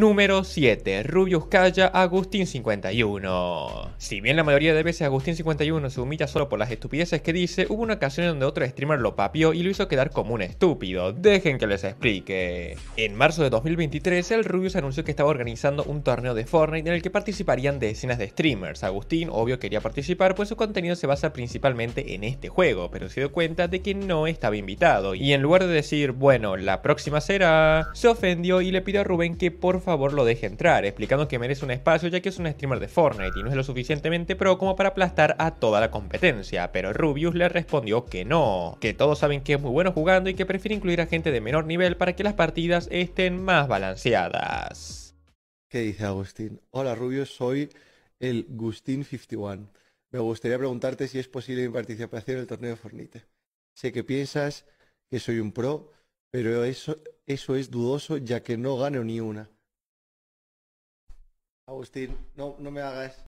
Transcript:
Número 7. Rubius calla Agustín51. Si bien la mayoría de veces Agustín51 se humilla solo por las estupideces que dice, hubo una ocasión donde otro streamer lo papió y lo hizo quedar como un estúpido. Dejen que les explique. En marzo de 2023, el Rubius anunció que estaba organizando un torneo de Fortnite en el que participarían decenas de streamers. Agustín, obvio, quería participar, pues su contenido se basa principalmente en este juego, pero se dio cuenta de que no estaba invitado. Y en lugar de decir, bueno, la próxima será, se ofendió y le pidió a Rubén que por favor lo deje entrar, explicando que merece un espacio ya que es un streamer de Fortnite y no es lo suficientemente pro como para aplastar a toda la competencia, pero Rubius le respondió que no, que todos saben que es muy bueno jugando y que prefiere incluir a gente de menor nivel para que las partidas estén más balanceadas. ¿Qué dice Agustín? Hola Rubius, soy el Gustín51. Me gustaría preguntarte si es posible mi participación en el torneo de Fortnite. Sé que piensas que soy un pro, pero eso, eso es dudoso ya que no gano ni una. Agustín, no, no me hagas